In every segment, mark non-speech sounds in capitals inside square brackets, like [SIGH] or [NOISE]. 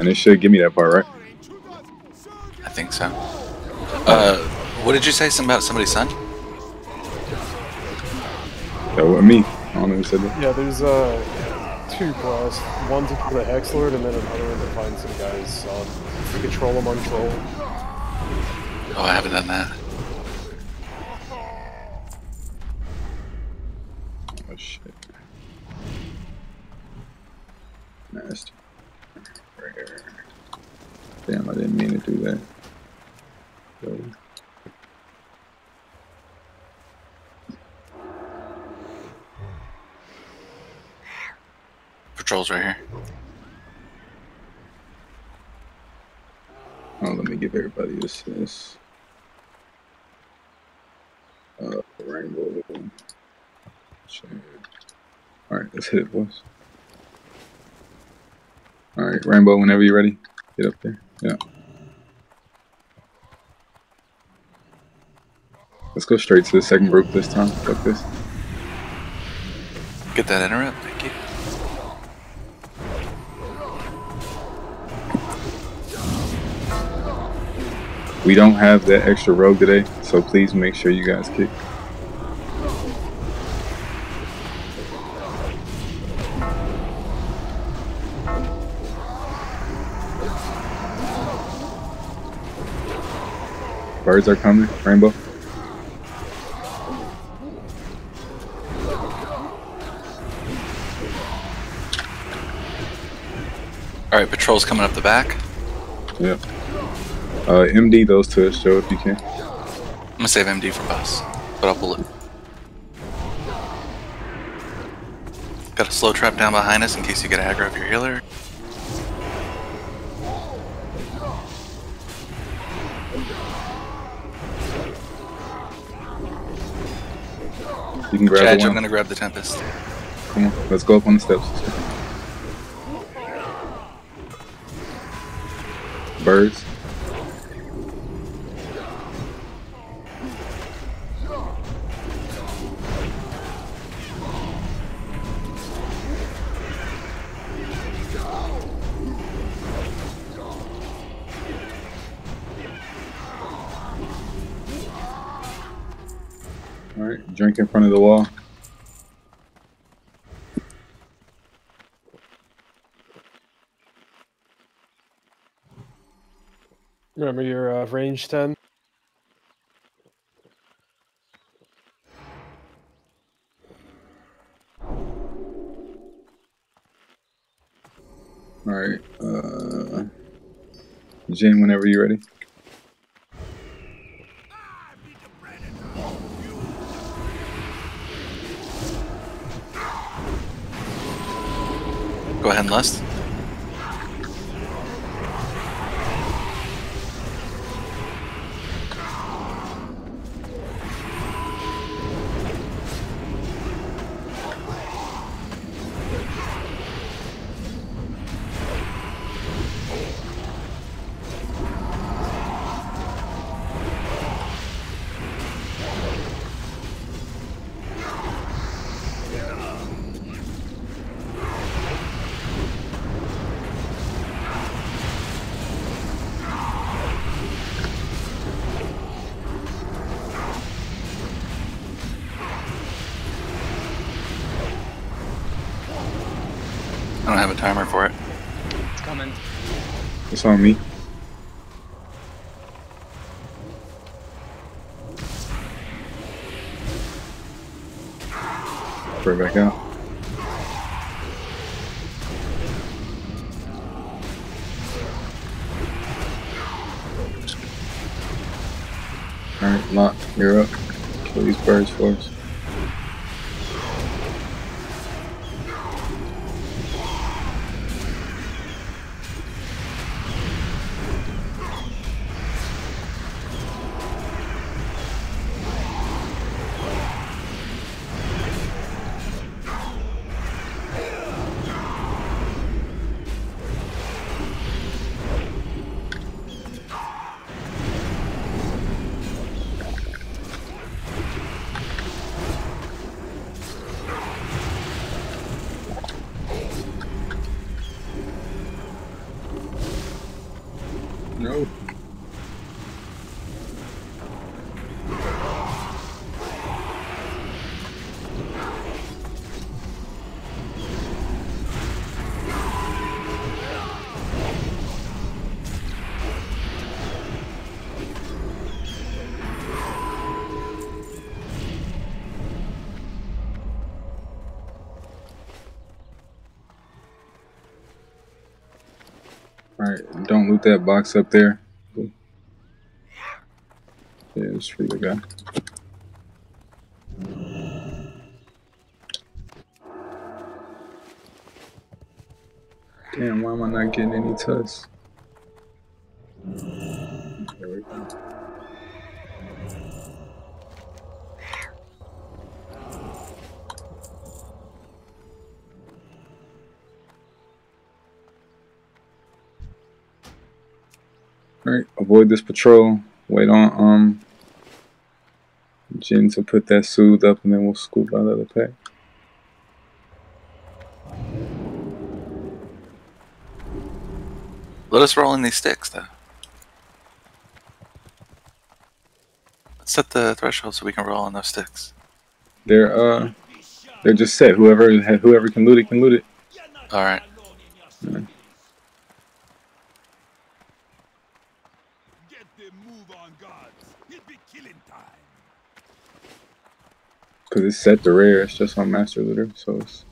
And it should give me that part, right? I think so. Uh, what did you say? Something about somebody's son? That was me. I don't know who said that. Yeah, there's uh two quests. One to kill the Hex Lord, and then another one to find some guys. Um, you control them on troll. Oh, I haven't done that. Oh shit. Nasty. Damn, I didn't mean to do that. So, Patrol's right here. oh, let me give everybody this. this. Uh, rainbow. All right, let's hit it, boys. All right, rainbow. Whenever you're ready, get up there. Yeah. Let's go straight to the second group this time. Fuck this. Get that interrupt. Thank you. We don't have that extra rogue today, so please make sure you guys kick. Birds are coming, Rainbow. All right, patrol's coming up the back. Yeah. Uh, MD those to us, Joe, if you can. I'm gonna save MD for boss, but I'll pull it. Got a slow trap down behind us in case you get aggro of your healer. Can grab I'm gonna grab the Tempest. Come on, let's go up on the steps. Birds. Range 10? All right, uh, Jin, whenever you're ready. Go ahead and lust. Back out. Alright, don't loot that box up there. Yeah, it's for the guy. Damn, why am I not getting any tusks? Alright, avoid this patrol. Wait on um Jin to put that soothe up and then we'll scoop out of the pack. Let us roll in these sticks, though. Let's set the threshold so we can roll on those sticks. They're uh they're just set. Whoever whoever can loot it can loot it. All right. Yeah. Get the move on, guards. It'll be killing time. Cause it's set to rare, it's just on Master Looter, so it's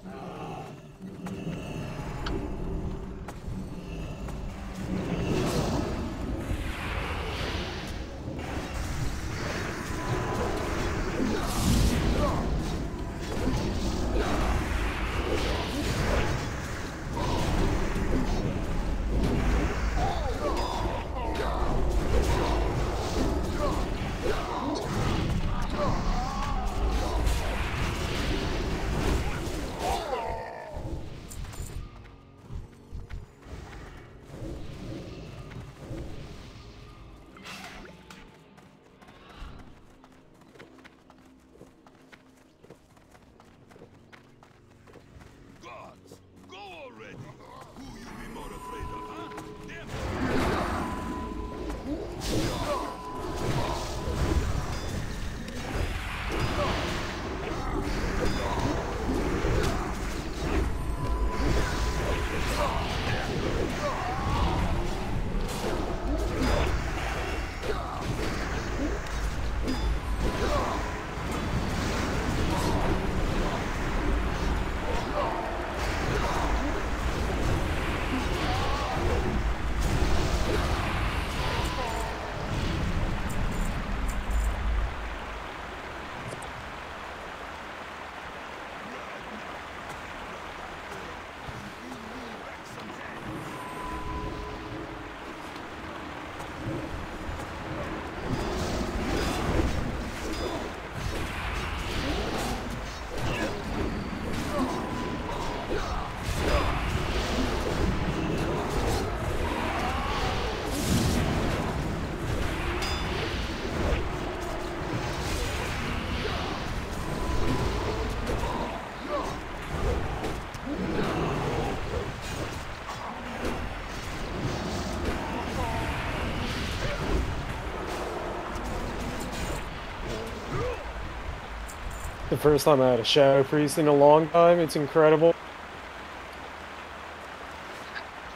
The first time I had a Shadow Priest in a long time, it's incredible.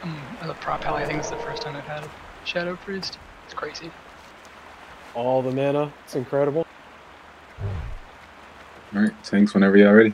Um, as a prot pally, I think it's the first time I've had a Shadow Priest. It's crazy. All the mana, it's incredible. alright, tanks whenever you're ready.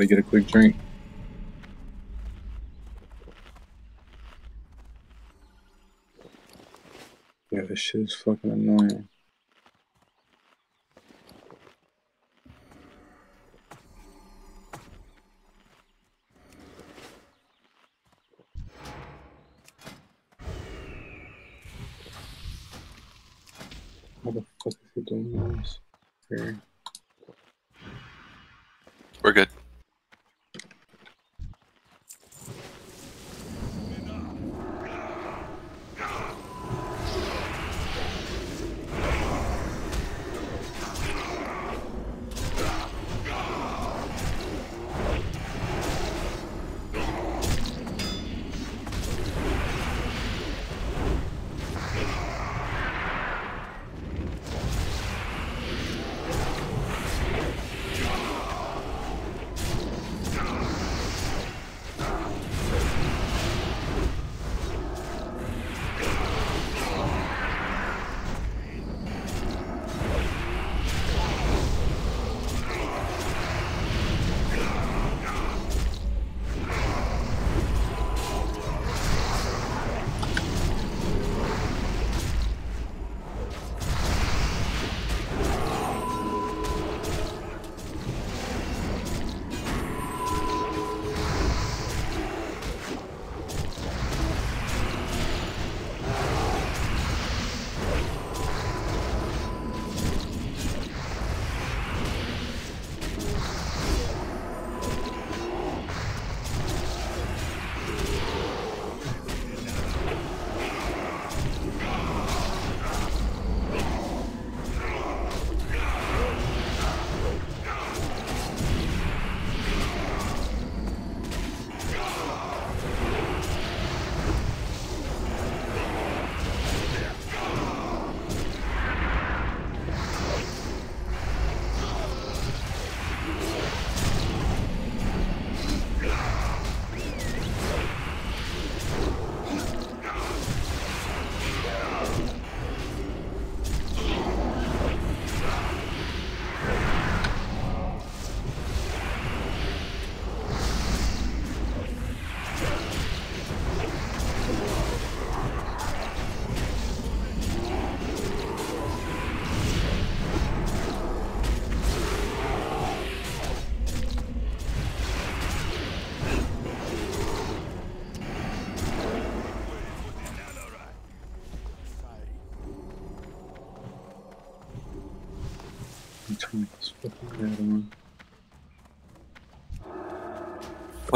Everybody get a quick drink. Yeah, this shit is fucking annoying. How the fuck is he doing this? Here.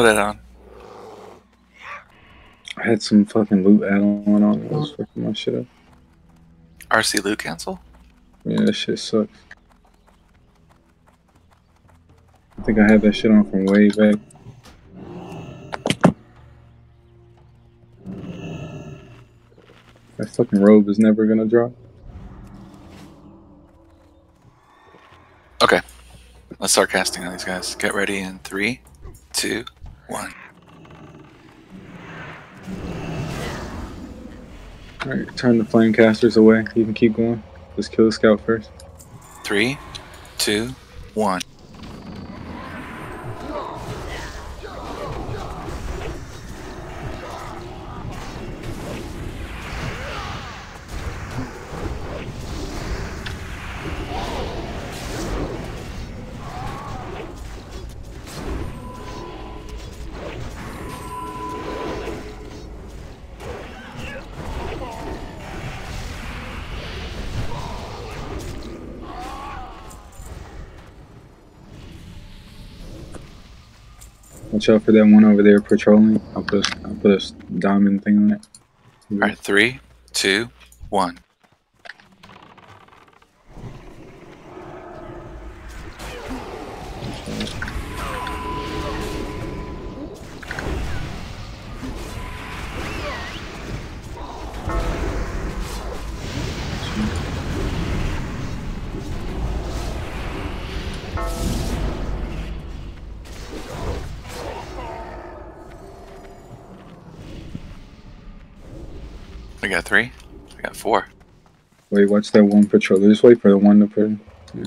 Put it on. I had some fucking loot add-on on it. I was fucking my shit up. RC Loot Council? Yeah, that shit sucks. I think I had that shit on from way back. That fucking robe is never gonna drop. Okay. Let's start casting on these guys. Get ready in three, two, one. Alright, turn the flame casters away. You can keep going. Just kill the scout first. Three, two, one. Watch out for that one over there patrolling. I'll put a, I'll put a diamond thing on it. All right, three, two, one. We got three. We got four. Wait, watch that one patroller. Just wait for the one to put. Yeah.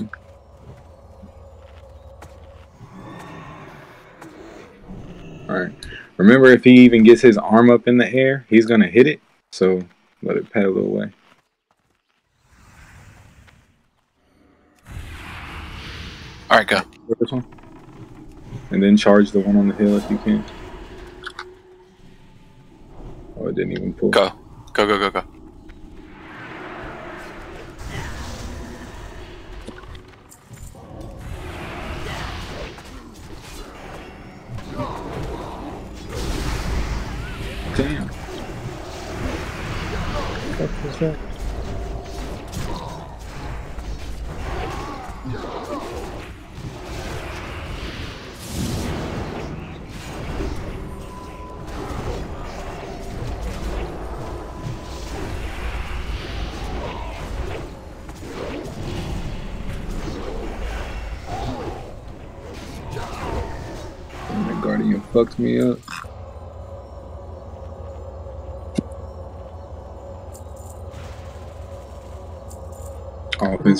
Remember, if he even gets his arm up in the air, he's gonna hit it. So let it paddle away. All right, go. First one. And then charge the one on the hill if you can. Oh, it didn't even pull. Go. 哥哥哥哥。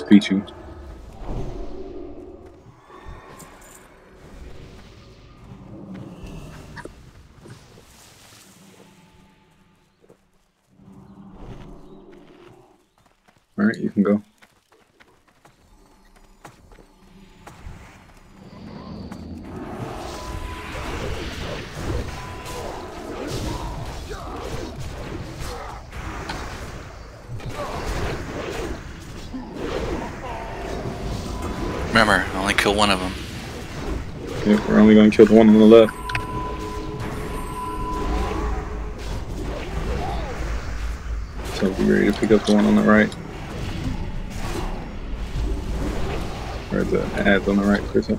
Offense Pichu. Alright, you can go. Yep, we're only gonna kill the one on the left. So be ready to pick up the one on the right. Or the ads on the right, Chris. You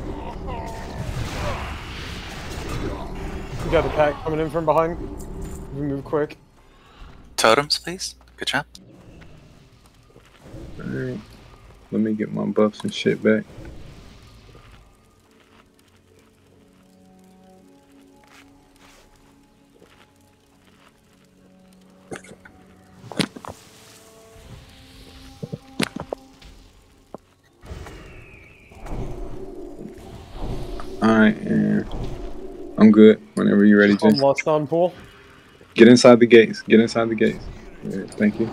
got the pack coming in from behind. We move quick. Totems, please. Good job. Alright. Let me get my buffs and shit back. On on pool. Get inside the gates. Get inside the gates. Yeah, thank you.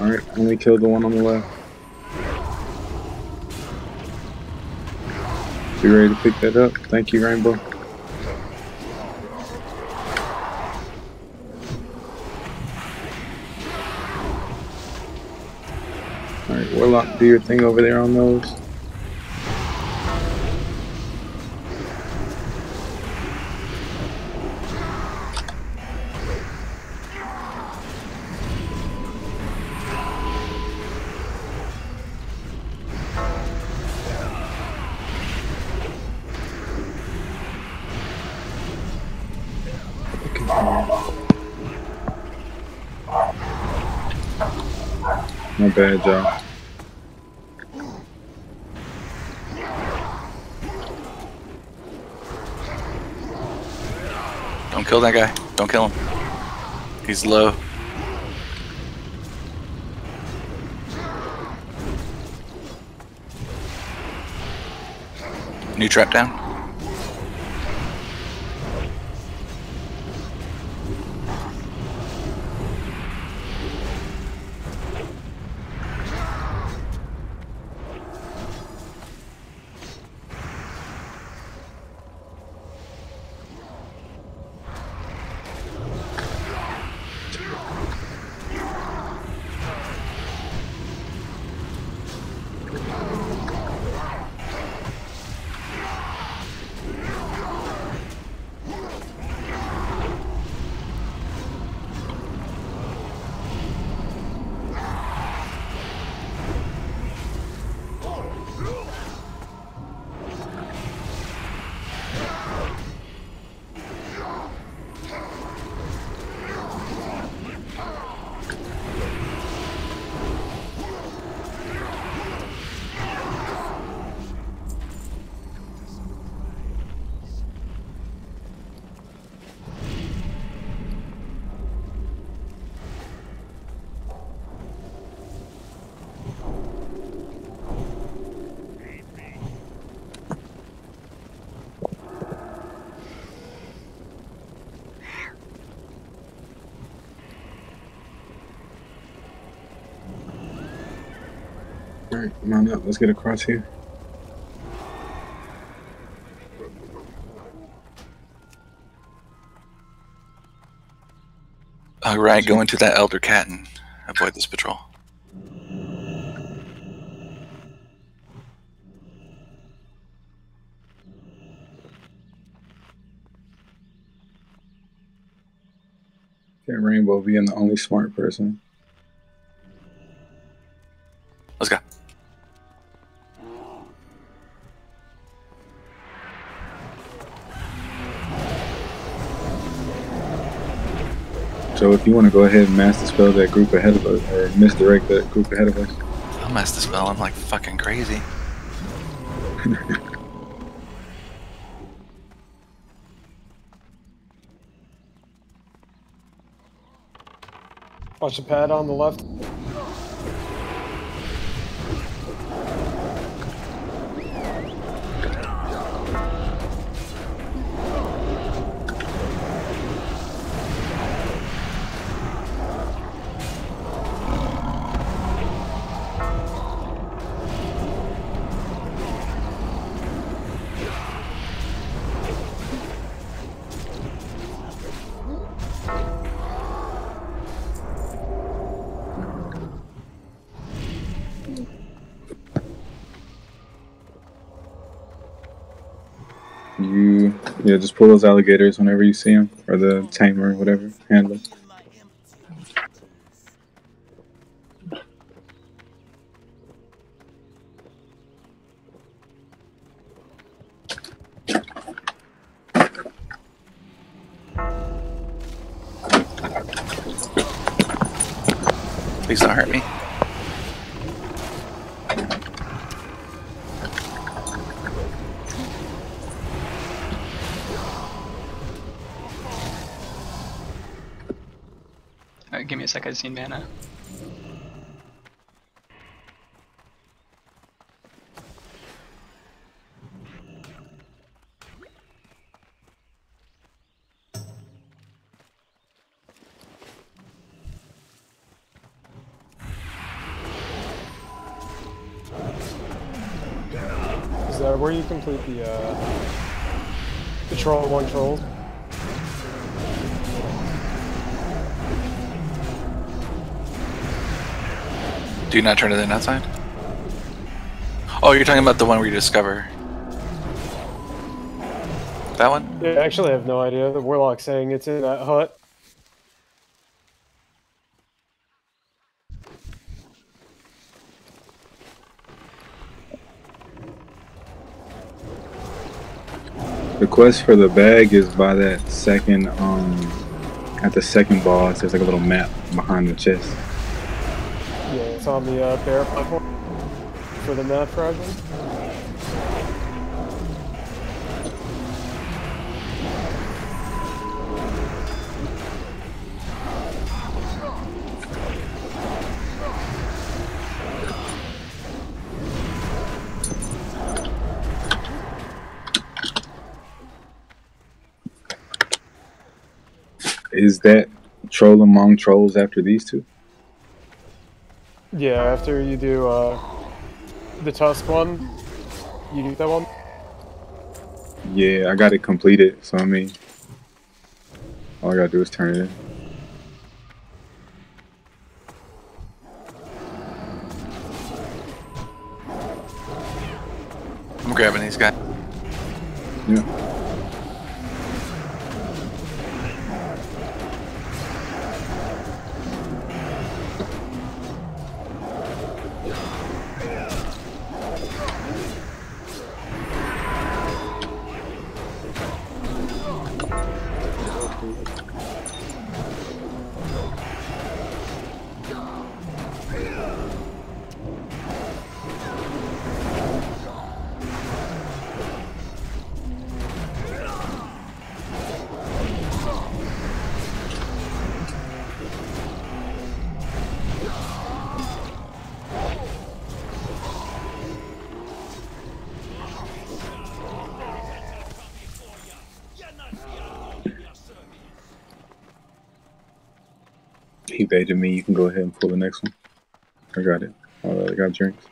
Alright, only killed the one on the left. Be ready to pick that up. Thank you, Rainbow. Alright, Warlock, do your thing over there on those. My bad, y'all. Kill that guy. Don't kill him. He's low. New trap down. Alright, mount up. Let's get across here. All right, go into that elder cat and avoid this patrol. Can't Rainbow being the only smart person. If you want to go ahead and master spell that group ahead of us, or misdirect that group ahead of us, I'll mess the spell. I'm like fucking crazy. Watch the pad on the left. Yeah just pull those alligators whenever you see them, or the tamer, or whatever handler. Please don't hurt me. Sec, I just need mana. Is that where you complete the uh, the troll one troll? Do you not turn it in outside? Oh, you're talking about the one where you discover. That one? Yeah, actually, I have no idea. The warlock's saying it's in that hut. The quest for the bag is by that second um at the second boss. There's like a little map behind the chest. It's on the uh, bear platform for the map fragment. Is that troll among trolls after these two? Yeah, after you do uh, the tusk one, you do that one. Yeah, I got it completed. So I mean, all I gotta do is turn it in. I'm grabbing these guys. Yeah. He baited me. You can go ahead and pull the next one. I got it. Uh, I got drinks.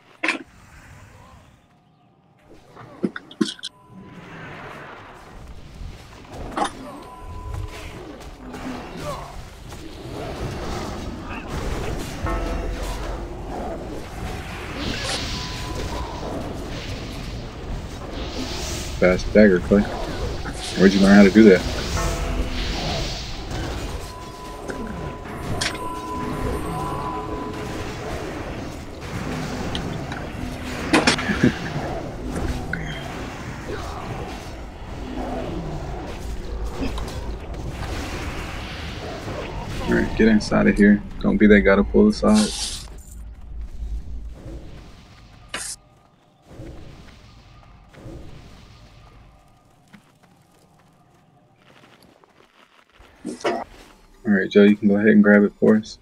Fast dagger, Clay. Where'd you learn how to do that? Get inside of here. Don't be that guy to pull aside. Alright, Joe, you can go ahead and grab it for us.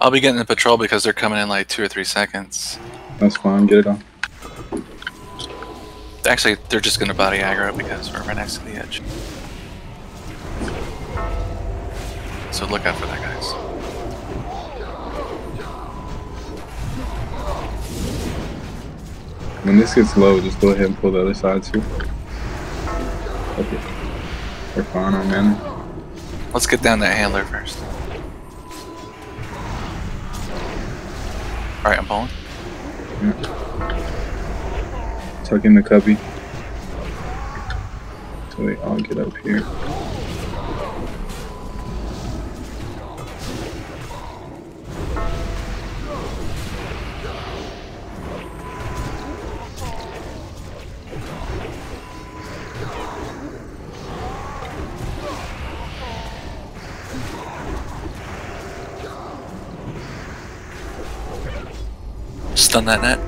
I'll be getting the patrol because they're coming in like two or three seconds. That's fine, get it on. Actually, they're just gonna body aggro because we're right next to the edge. So look out for that, guys. When this gets low, just go ahead and pull the other side too. Okay. We're fine on mana. Let's get down that handler first. Alright, I'm pulling. Tuck in the cubby. So they all get up here. Stun that net.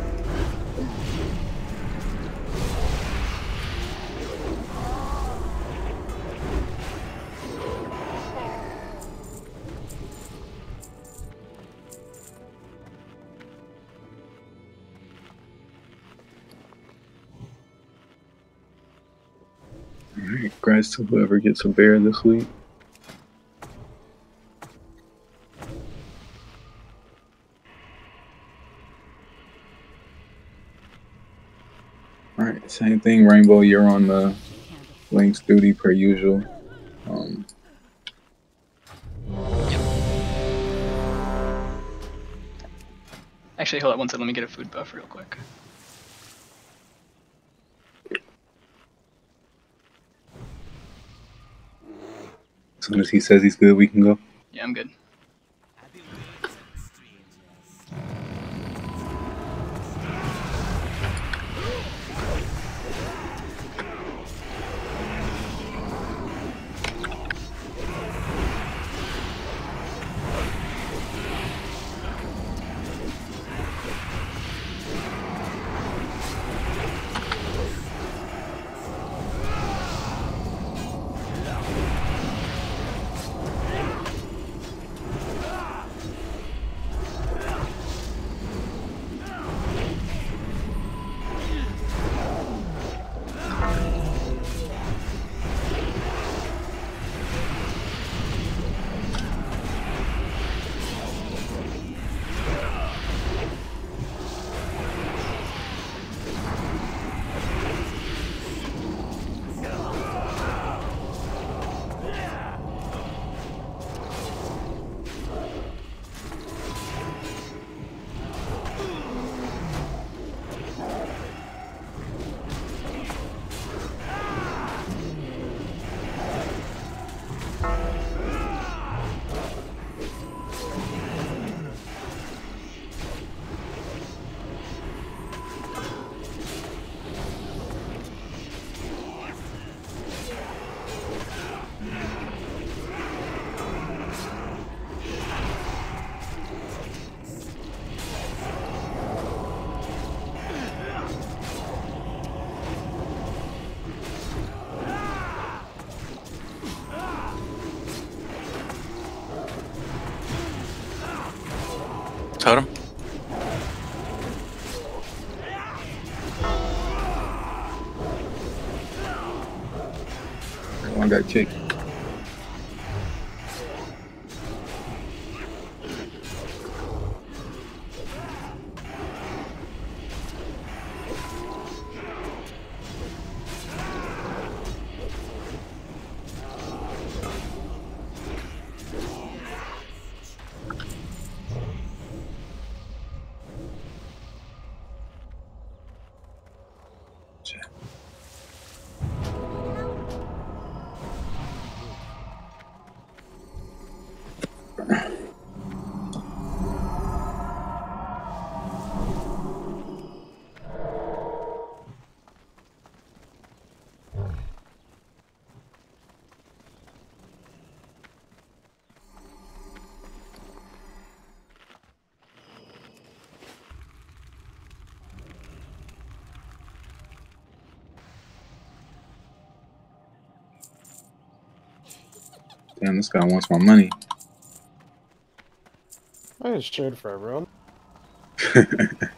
Alright, congrats to whoever gets a bear this week. Same thing, Rainbow, you're on the lynx duty per usual. Um, Actually, hold on one second. Let me get a food buff real quick. as soon as he says he's good, we can go. Yeah, I'm good. Got kicked. Damn, this guy wants my money. I just shared for everyone. [LAUGHS]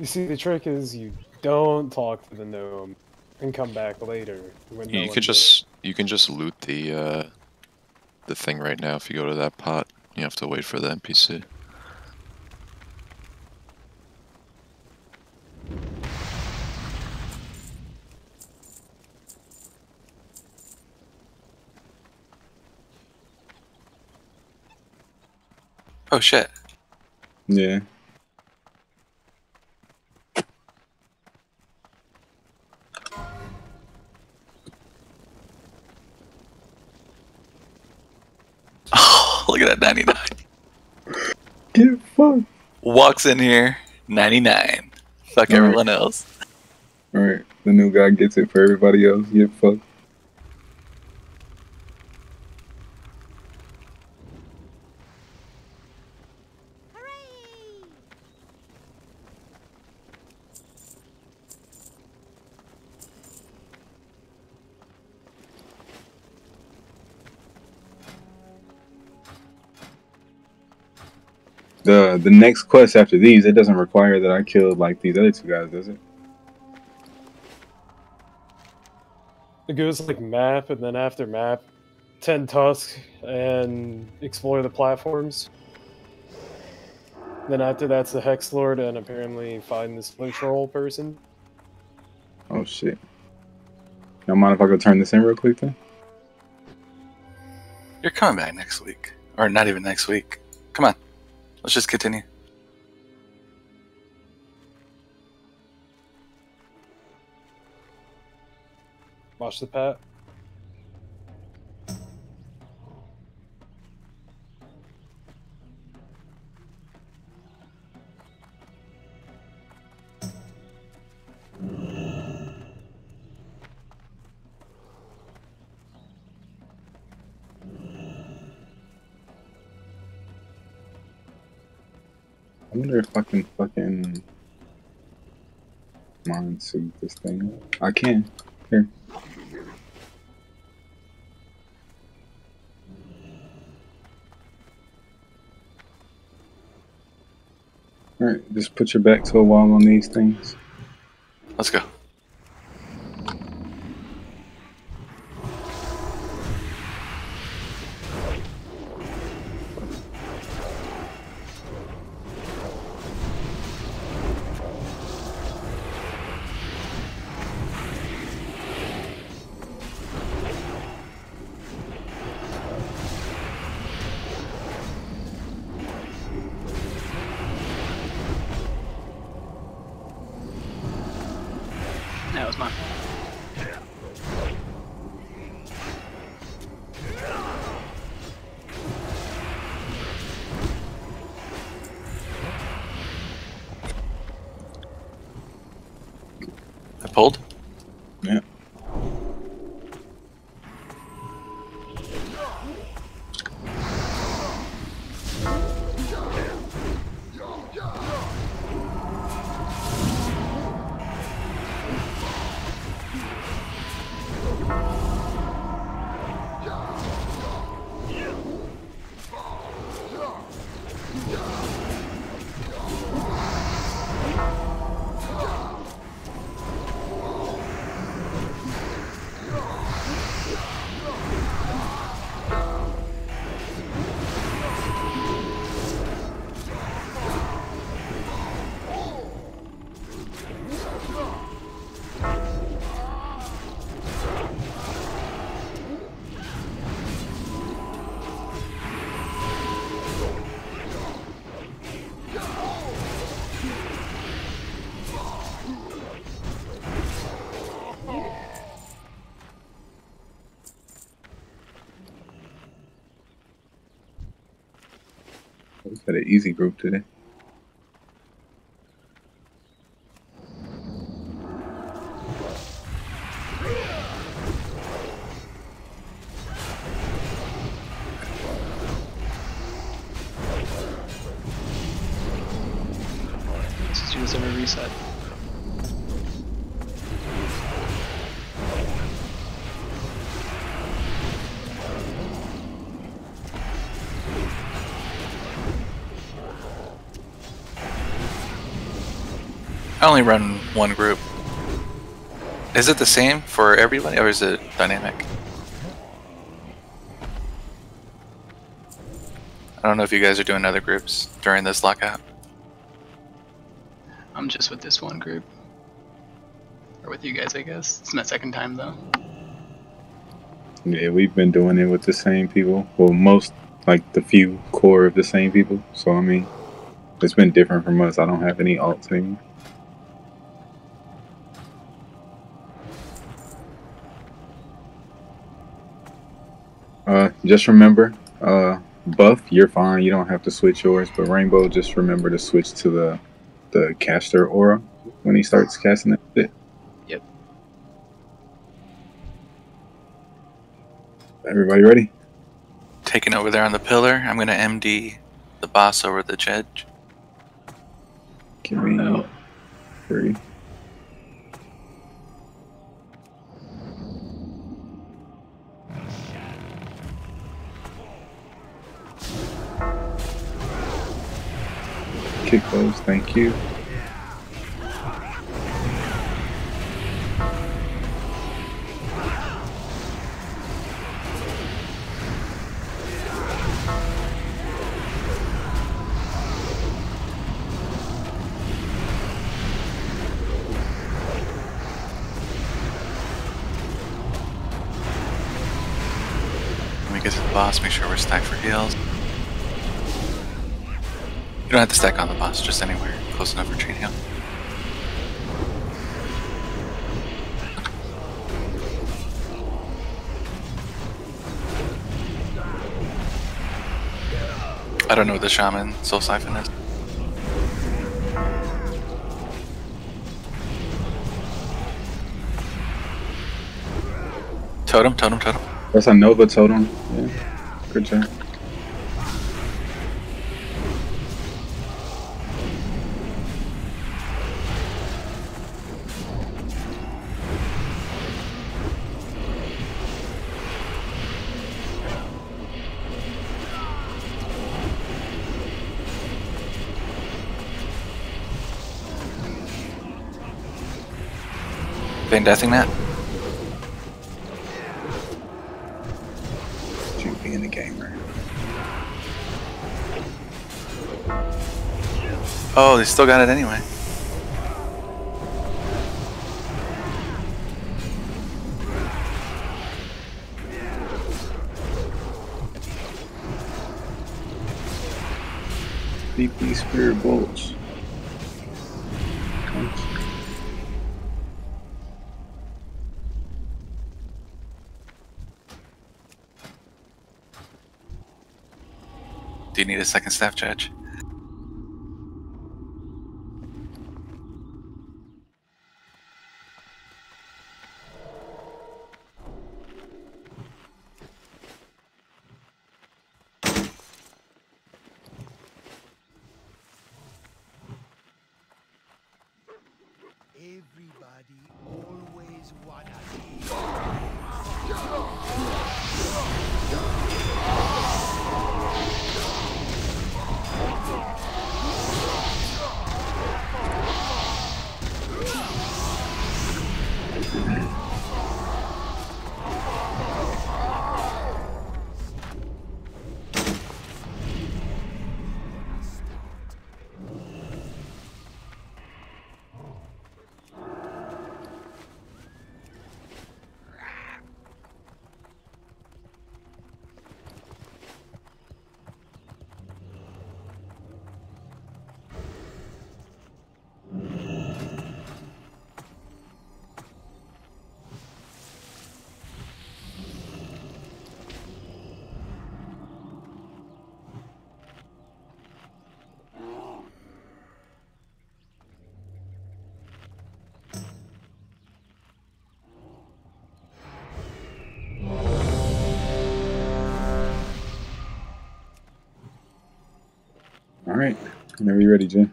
You see, the trick is you don't talk to the gnome and come back later. When no you one's can there. just you can just loot the uh, the thing right now if you go to that pot. You have to wait for the NPC. Oh shit. yeah. Oh, [LAUGHS] look at that 99. Get fucked. Walks in here, 99. Fuck Alright. everyone else. Alright, the new guy gets it for everybody else. Get fucked. The the next quest after these, it doesn't require that I killed like these other two guys, does it? It goes like map, and then after map, 10 tusk, and explore the platforms. Then after that's the Hex Lord, and apparently find this control person. Oh shit. Y'all mind if I go turn this in real quick then? You're coming back next week. Or not even next week. Come on. Let's just continue. Watch the pat. Wonder if I can fucking mind suit this thing. I can. Here. Alright, just put your back to a wall on these things. Let's go. Got an easy group today. Only run one group. Is it the same for everybody, or is it dynamic? I don't know if you guys are doing other groups during this lockout. I'm just with this one group. Or with you guys, I guess. It's my second time though. Yeah, we've been doing it with the same people. Well, most like the few core of the same people. So I mean, it's been different from us. I don't have any alts anymore. Just remember, uh, buff, you're fine. You don't have to switch yours. But rainbow, just remember to switch to the the caster aura when he starts casting that shit. Yep. Everybody ready? Taking over there on the pillar, I'm gonna MD the boss over the judge. Give me Oh. three. Kick those, thank you. When we get to the boss, make sure we're stacked for heals. You don't have to stack on the boss, just anywhere close enough for heal. I don't know what the shaman soul siphon is. Totem, totem, totem. That's a Nova totem. Yeah. Good job. Vein deathing that. A gamer. Oh, they still got it anyway. DP Spirit Bolts. Do you need a second staff judge? Whenever you're ready, Jen.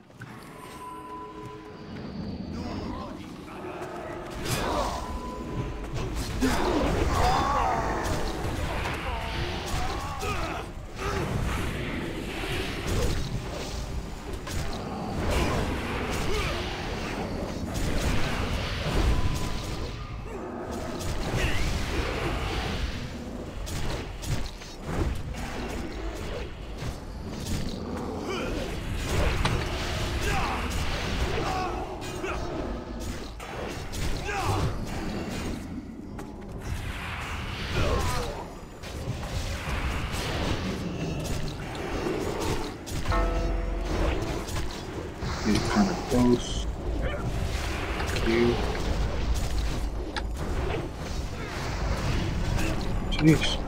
Jeez.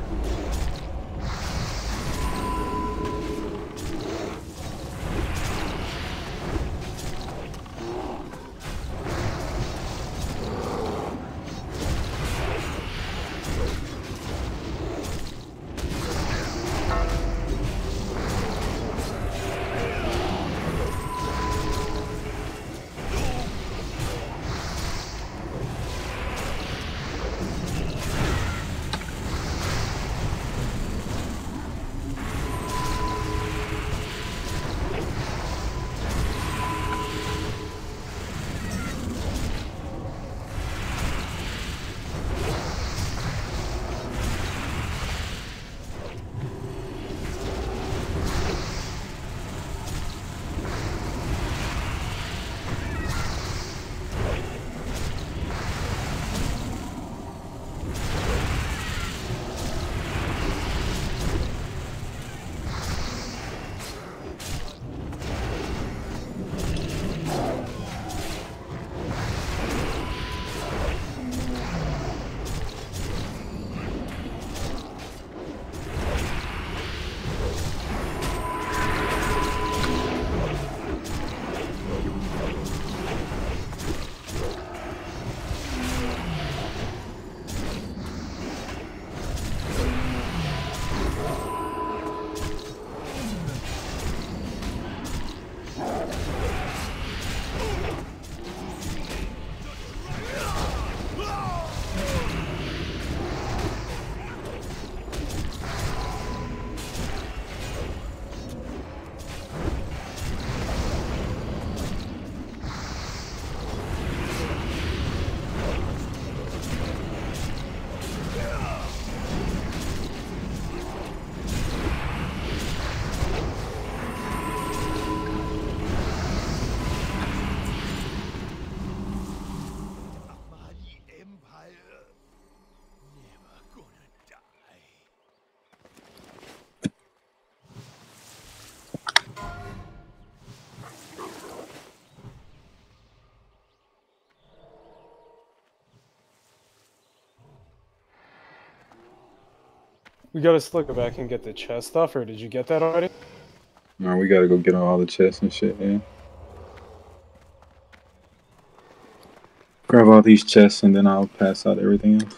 We gotta still go back and get the chest stuff, or did you get that already? No, we gotta go get all the chests and shit, yeah. Grab all these chests and then I'll pass out everything else.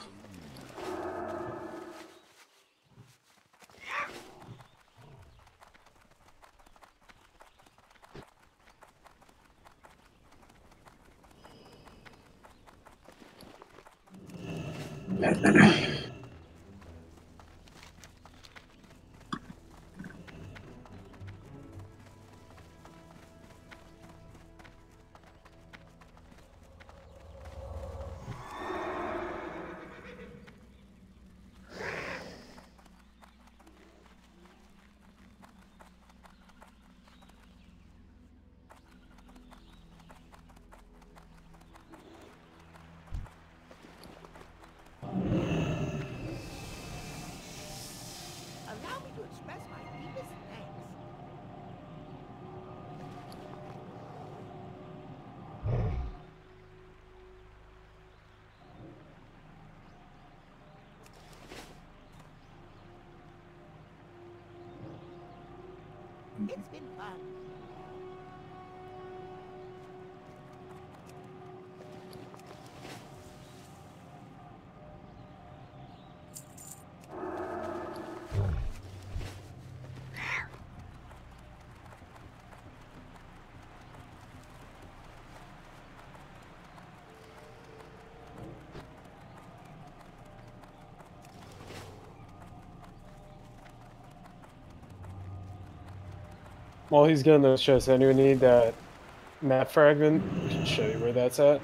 While he's getting those chests, anyone need that map fragment? Show you where that's at.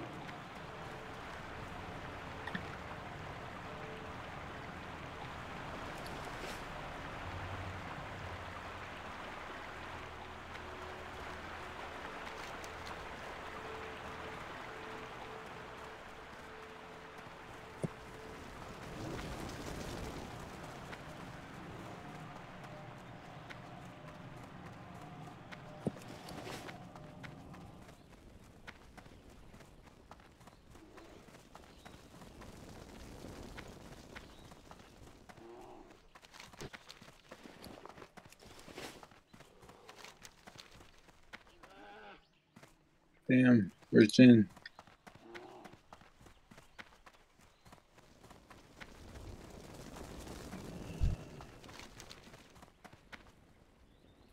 Damn, where's Jen?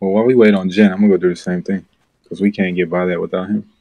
Well, while we wait on Jen, I'm gonna go do the same thing because we can't get by that without him.